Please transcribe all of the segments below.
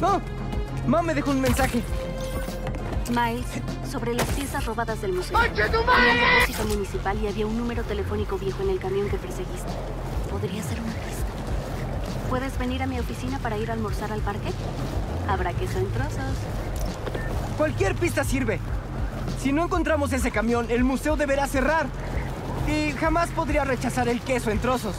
¡No! Mam me dejó un mensaje. Miles, sobre las piezas robadas del museo. Había un depósito municipal y había un número telefónico viejo en el camión que perseguiste. Podría ser una pista. ¿Puedes venir a mi oficina para ir a almorzar al parque? Habrá queso en trozos. Cualquier pista sirve. Si no encontramos ese camión, el museo deberá cerrar. Y jamás podría rechazar el queso en trozos.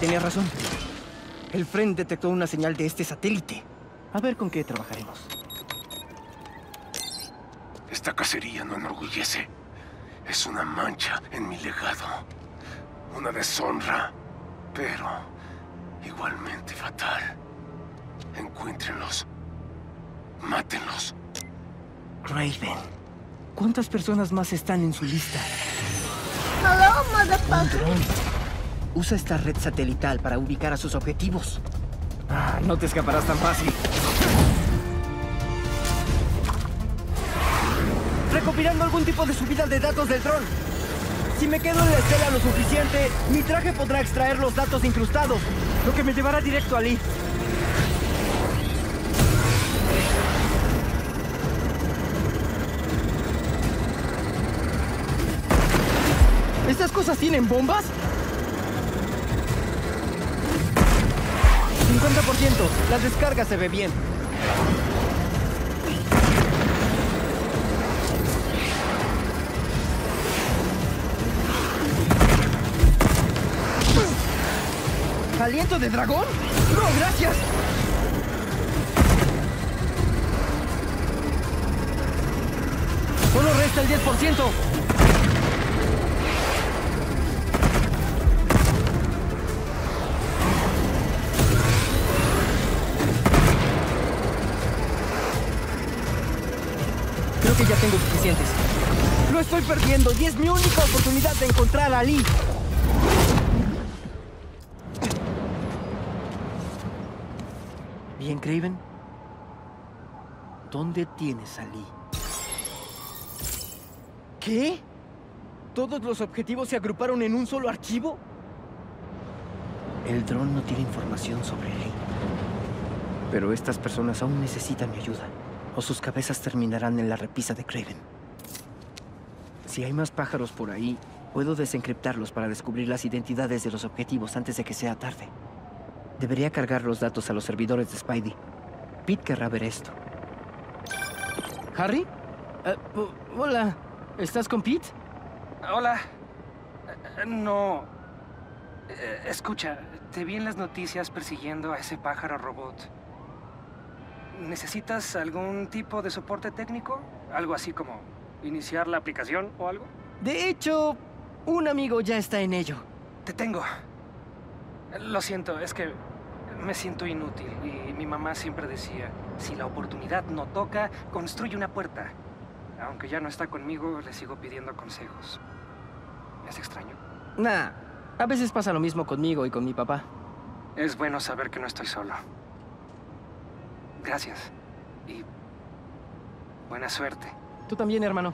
Tenía razón. El Friend detectó una señal de este satélite. A ver con qué trabajaremos. Esta cacería no enorgullece. Es una mancha en mi legado. Una deshonra. Pero igualmente fatal. Encuéntrenlos. Mátenlos. Raven. ¿Cuántas personas más están en su lista? Hello, motherfucker. Usa esta red satelital para ubicar a sus objetivos. Ah, no te escaparás tan fácil. Recopilando algún tipo de subida de datos del dron. Si me quedo en la estela lo suficiente, mi traje podrá extraer los datos incrustados, lo que me llevará directo a Lee. ¿Estas cosas tienen bombas? 50%. La descarga se ve bien. ¿Aliento de dragón? No, gracias. Solo resta el 10%. Creo que ya tengo suficientes. Lo estoy perdiendo y es mi única oportunidad de encontrar a Lee. Bien, Craven. ¿Dónde tienes a Lee? ¿Qué? ¿Todos los objetivos se agruparon en un solo archivo? El dron no tiene información sobre Lee. Pero estas personas aún necesitan mi ayuda, o sus cabezas terminarán en la repisa de Craven. Si hay más pájaros por ahí, puedo desencriptarlos para descubrir las identidades de los objetivos antes de que sea tarde. Debería cargar los datos a los servidores de Spidey. Pete querrá ver esto. ¿Harry? Eh, oh, hola. ¿Estás con Pete? Hola. Eh, No. Eh, Escucha, te vi en las noticias persiguiendo a ese pájaro robot. ¿Necesitas algún tipo de soporte técnico? Algo así como iniciar la aplicación o algo. De hecho, un amigo ya está en ello. Te tengo. Lo siento, es que me siento inútil y mi mamá siempre decía, si la oportunidad no toca, construye una puerta. Aunque ya no está conmigo, le sigo pidiendo consejos. ¿Es extraño? Nah, a veces pasa lo mismo conmigo y con mi papá. Es bueno saber que no estoy solo. Gracias. Y buena suerte. Tú también, hermano.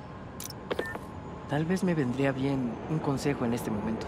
Tal vez me vendría bien un consejo en este momento.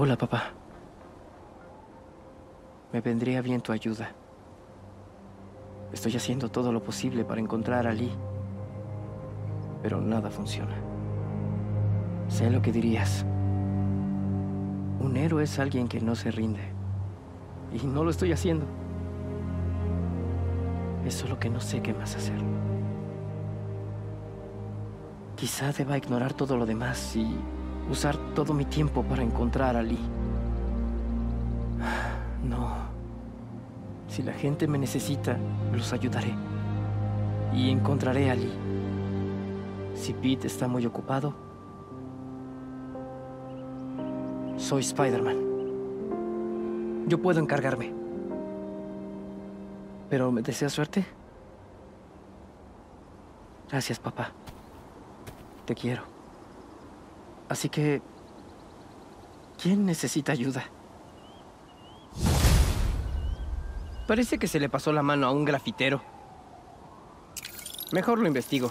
Hola, papá. Me vendría bien tu ayuda. Estoy haciendo todo lo posible para encontrar a Lee. Pero nada funciona. Sé lo que dirías. Un héroe es alguien que no se rinde. Y no lo estoy haciendo. Es solo que no sé qué más hacer. Quizá deba ignorar todo lo demás y usar todo mi tiempo para encontrar a Lee. No. Si la gente me necesita, los ayudaré. Y encontraré a Lee. Si Pete está muy ocupado, soy Spider-Man. Yo puedo encargarme. ¿Pero me deseas suerte? Gracias, papá. Te quiero. Así que... ¿Quién necesita ayuda? Parece que se le pasó la mano a un grafitero. Mejor lo investigo.